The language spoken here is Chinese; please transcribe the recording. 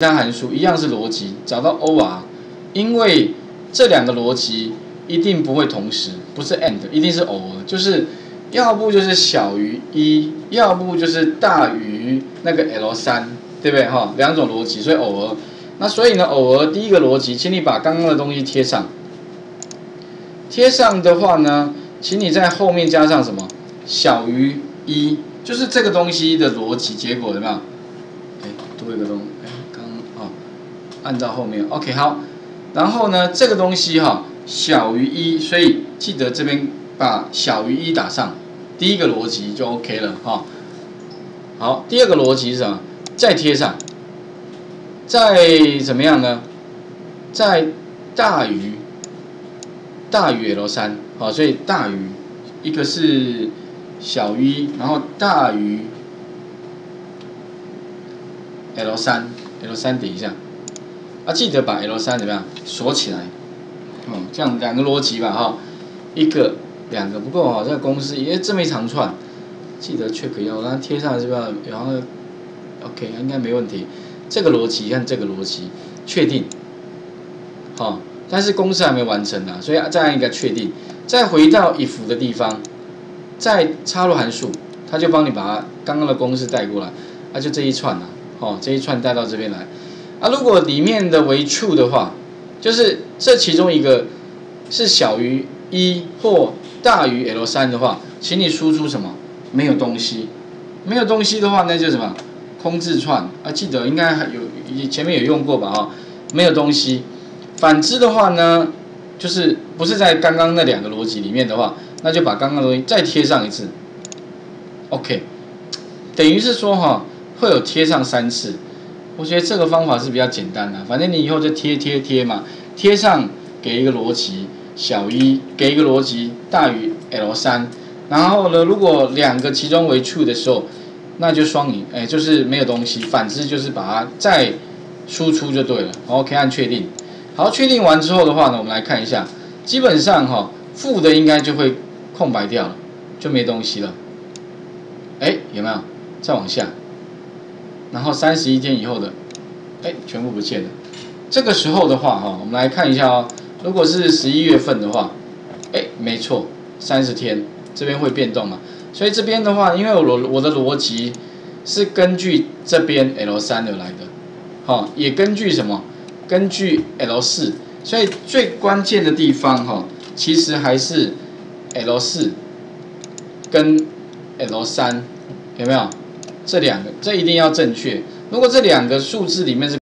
单函数一样是逻辑，找到 OR，因为这两个逻辑一定不会同时，不是 AND，一定是 OR，就是要不就是小于一，要不就是大于那个 L 三，对不对哈？两种逻辑，所以偶尔，那所以呢，偶尔第一个逻辑，请你把刚刚的东西贴上，贴上的话呢，请你在后面加上什么？小于一，就是这个东西的逻辑结果有没有？哎，多一个东，西，按照后面，OK 好，然后呢，这个东西哈小于一，所以记得这边把小于一打上，第一个逻辑就 OK 了哈。好，第二个逻辑是什么？再贴上，再怎么样呢？再大于大于 L 三，好，所以大于一个是小于，然后大于 L 三，L 三点一下，啊，记得把 L 三怎么样锁起来，嗯，这样两个逻辑吧哈，一个两个不够哈，这个公式因为这么一长串，记得 check 要让它贴上是吧？然后。OK，应该没问题。这个逻辑看这个逻辑，确定，好，但是公式还没完成呢，所以再按一个确定，再回到 if 的地方，再插入函数，它就帮你把刚刚的公式带过来，那就这一串啊，好，这一串带到这边来。啊，如果里面的为 true 的话，就是这其中一个是小于一或大于 L 三的话，请你输出什么？没有东西，没有东西的话，那就什么？空字串啊，记得应该还有前面有用过吧？哈，没有东西。反之的话呢，就是不是在刚刚那两个逻辑里面的话，那就把刚刚的东西再贴上一次。OK，等于是说哈，会有贴上三次。我觉得这个方法是比较简单的，反正你以后就贴贴贴嘛，贴上给一个逻辑小一，给一个逻辑大于 L 三，然后呢，如果两个其中为 true 的时候。那就双赢，哎，就是没有东西。反之就是把它再输出就对了。OK，按确定。好，确定完之后的话呢，我们来看一下，基本上哈，负的应该就会空白掉了，就没东西了。哎，有没有？再往下，然后三十一天以后的，哎，全部不见了。这个时候的话哈，我们来看一下哦。如果是十一月份的话，哎，没错，三十天这边会变动嘛？所以这边的话，因为我我的逻辑是根据这边 L 三而来的，好，也根据什么？根据 L 四，所以最关键的地方哈，其实还是 L 四跟 L 三，有没有？这两个，这一定要正确。如果这两个数字里面是